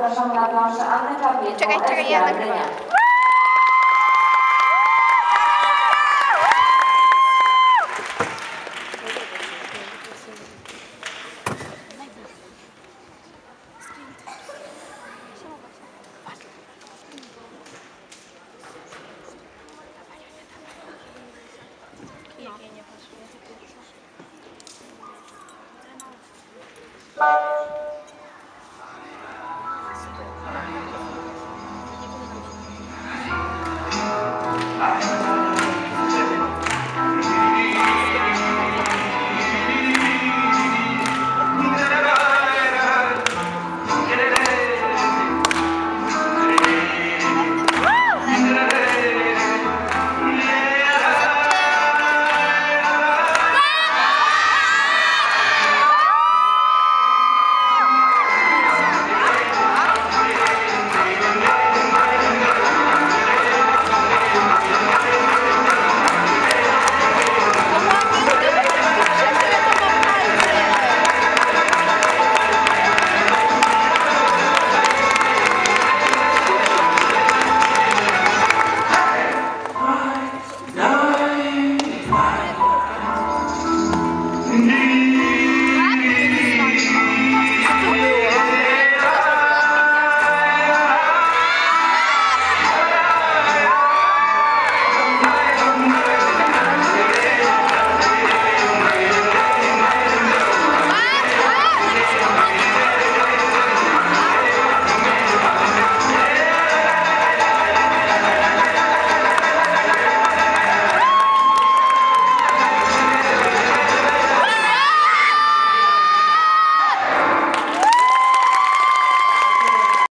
Zapraszam na planszę Anny Kapietło, Czekaj, czekaj, ja nagrywam.